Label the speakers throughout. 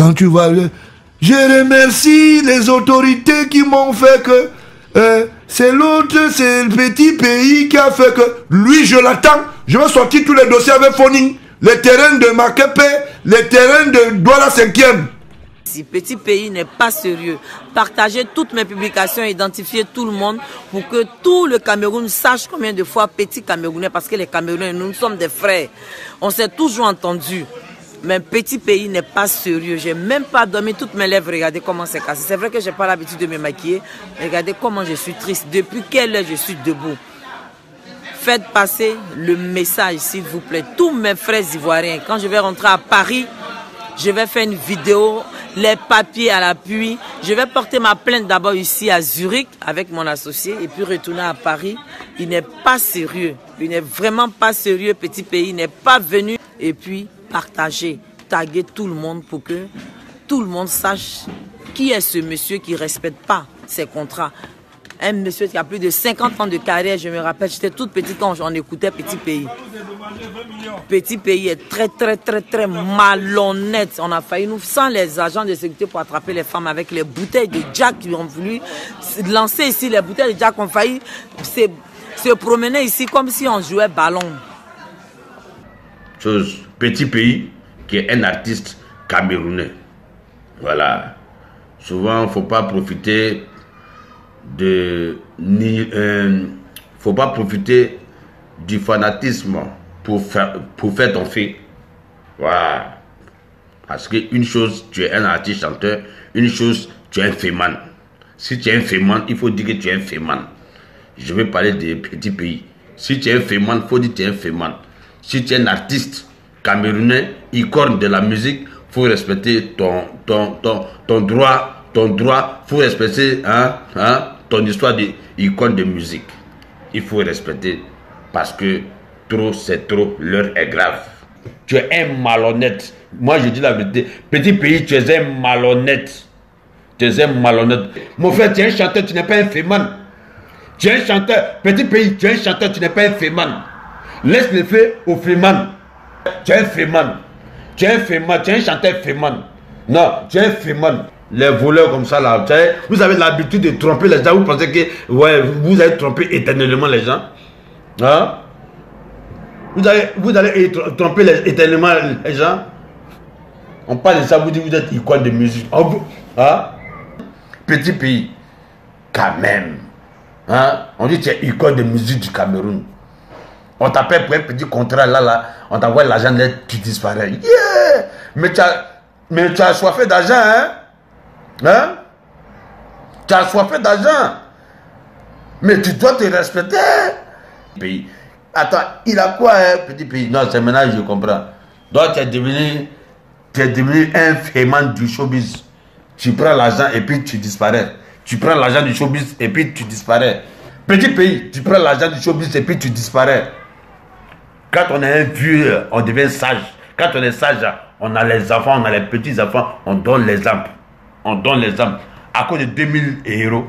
Speaker 1: Quand tu vois... Je remercie les autorités qui m'ont fait que... Euh, c'est l'autre, c'est le petit pays qui a fait que... Lui, je l'attends. Je vais sortir tous les dossiers avec Foning. Les terrains de Makepe, les terrains de Douala 5e.
Speaker 2: Si petit pays n'est pas sérieux, partager toutes mes publications, identifier tout le monde pour que tout le Cameroun sache combien de fois petit Camerounais, parce que les Camerounais, nous sommes des frères. On s'est toujours entendu. Mais petit pays n'est pas sérieux. J'ai même pas dormi toutes mes lèvres. Regardez comment c'est cassé. C'est vrai que j'ai pas l'habitude de me maquiller. Regardez comment je suis triste. Depuis quelle heure je suis debout? Faites passer le message, s'il vous plaît. Tous mes frères ivoiriens, quand je vais rentrer à Paris, je vais faire une vidéo, les papiers à l'appui. Je vais porter ma plainte d'abord ici à Zurich avec mon associé et puis retourner à Paris. Il n'est pas sérieux. Il n'est vraiment pas sérieux, petit pays. N'est pas venu. Et puis, partager, taguer tout le monde pour que tout le monde sache qui est ce monsieur qui ne respecte pas ses contrats. Un monsieur qui a plus de 50 ans de carrière, je me rappelle, j'étais toute petite quand j'en écoutais Petit Pays. Petit Pays est très, très, très, très malhonnête. On a failli nous, sans les agents de sécurité pour attraper les femmes avec les bouteilles de Jack qui ont voulu lancer ici. Les bouteilles de Jack ont failli se, se promener ici comme si on jouait ballon.
Speaker 3: Petit pays qui est un artiste camerounais. Voilà. Souvent, il ne faut pas profiter de ni euh, faut pas profiter du fanatisme pour faire pour faire ton fait voilà. Parce que une chose tu es un artiste chanteur une chose tu es un féman si tu es un féman il faut dire que tu es un féman je vais parler des petits pays. Si tu es un féman il faut dire que tu es un féman si tu es un artiste camerounais icône de la musique faut respecter ton ton ton ton droit ton droit faut respecter hein hein ton histoire d'icône de musique. Il faut respecter parce que trop c'est trop, l'heure est grave. Tu es un malhonnête. Moi je dis la vérité. Petit pays, tu es un malhonnête. Tu es un malhonnête. Mon frère, tu es un chanteur, tu n'es pas un féman. Tu es un chanteur. Petit pays, tu es un chanteur, tu n'es pas un féman. Laisse le fait au féman. Tu es un féman. Tu es un féman, tu es un chanteur féman. Non, tu es un féman les voleurs comme ça là, vous avez l'habitude de tromper les gens, vous pensez que ouais, vous allez tromper éternellement les gens. Hein? Vous allez, vous allez tromper les, éternellement les gens. On parle de ça, vous dites vous êtes icône de musique. Hein? Petit pays, quand même. Hein? On dit que tu es icône de musique du Cameroun. On t'appelle pour un petit contrat là, là, on t'envoie l'argent, tu disparais. Yeah! Mais tu as, as soif d'argent, hein? Hein? Tu as soif d'argent. Mais tu dois te respecter. Pays. Attends, il a quoi, hein, petit pays? Non, c'est maintenant je comprends. Donc, tu es devenu, tu es devenu un féman du showbiz. Tu prends l'argent et puis tu disparais. Tu prends l'argent du showbiz et puis tu disparais. Petit pays, tu prends l'argent du showbiz et puis tu disparais. Quand on est un vieux, on devient sage. Quand on est sage, on a les enfants, on a les petits-enfants, on donne les on donne les. À cause de 2000 euros,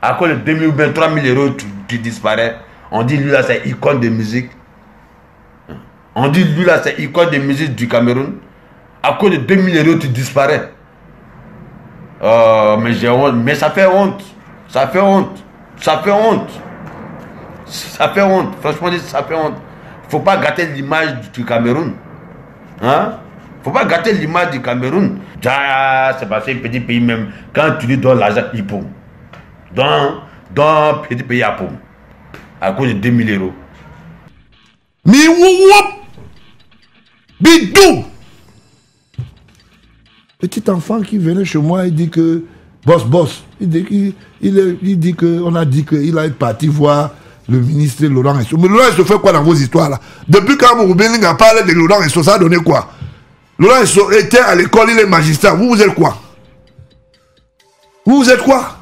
Speaker 3: à cause de 2000 ou 3000 euros, tu, disparais. On dit lui là, c'est icône de musique. On dit lui là, c'est icône de musique du Cameroun. À cause de 2000 euros, tu disparais. Oh, mais j'ai honte. Mais ça fait honte. Ça fait honte. Ça fait honte. Ça fait honte. Franchement, ça fait honte. Faut pas gâter l'image du Cameroun. Hein? faut pas gâter l'image du Cameroun. C'est passé un petit pays même. Quand tu lui donnes l'argent, il. Dans, dans petit pays à paume. À cause de 2000 euros.
Speaker 1: Mi woup Bidou Petit enfant qui venait chez moi, il dit que. Boss, boss. Il dit, il, il, dit que. On a dit qu'il a parti voir le ministre Laurent Esso. Mais Laurent Esso fait quoi dans vos histoires là? Depuis quand Mouroubening a parlé de Laurent Esso, ça a donné quoi? Laurent était à l'école, il est magistrat. Vous, vous êtes quoi? Vous, vous êtes quoi?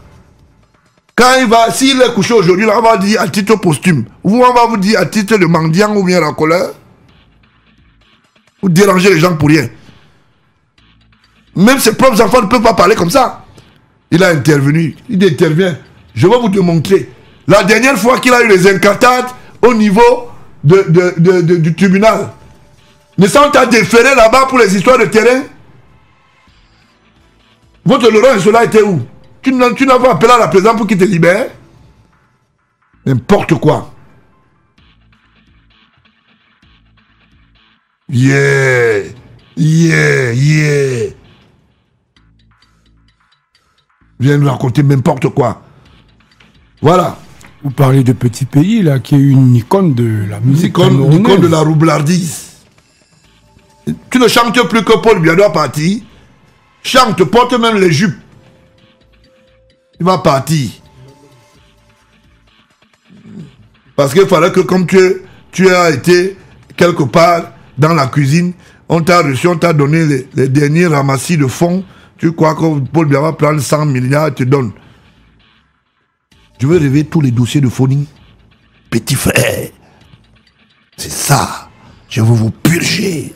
Speaker 1: Quand il va, s'il est couché aujourd'hui, on va dire à titre posthume. Vous, on va vous dire à titre de mendiant ou bien colère. Vous dérangez les gens pour rien. Même ses propres enfants ne peuvent pas parler comme ça. Il a intervenu. Il intervient. Je vais vous démontrer. La dernière fois qu'il a eu les incartades au niveau du tribunal, ne sont à déférer là-bas pour les histoires de terrain Votre Laurent cela était où? Tu n'as pas appelé à la présidente pour qu'il te libère? N'importe quoi. Yeah, yeah, yeah. Viens nous raconter n'importe quoi. Voilà.
Speaker 4: Vous parlez de petit pays, là, qui est une icône de la musique.
Speaker 1: Icône, icône de la roublardise. Tu ne chantes plus que Paul Biadoua parti. Chante, porte même les jupes. Il va partir. Parce qu'il fallait que comme tu, es- tu as été quelque part dans la cuisine, on t'a reçu, on t'a donné les, les derniers ramassis de fonds. Tu crois que Paul va prendre 100 milliards et te donne. Je veux réveiller tous les dossiers de phoning. Petit frère, c'est ça. Je veux vous purger.